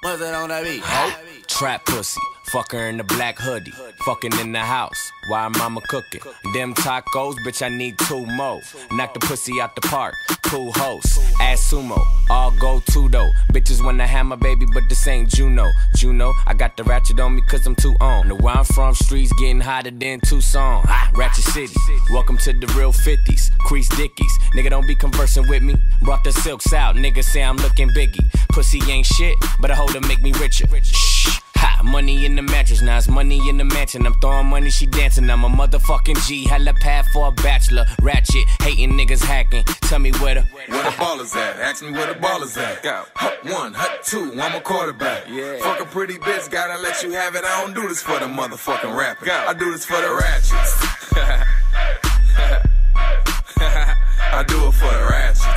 What's that on that beat? Trap pussy. Fuck her in the black hoodie. Fucking in the house. Why mama cooking. Them tacos, bitch, I need two more. Knock the pussy out the park. Cool host. Ass sumo. All go to though. Bitches wanna have my baby, but this ain't Juno. Juno, I got the ratchet on me cause I'm too on. The where I'm from, streets getting hotter than Tucson. Ratchet City. Welcome to the real 50s. Crease Dickies. Nigga, don't be conversing with me. Brought the silks out. Nigga say I'm looking biggie. Pussy ain't shit, but I hold to make me richer. Money in the mattress, now it's money in the mansion. I'm throwing money, she dancing. I'm a motherfucking G, hella pad for a bachelor. Ratchet, hating niggas hacking. Tell me where the Where the ballers at? Ask me where the ballers at. Go. Hut one, hut two, I'm a quarterback. Yeah. Fuck a pretty bitch, gotta let you have it. I don't do this for the motherfucking rapper. I do this for the ratchets. I do it for the ratchets.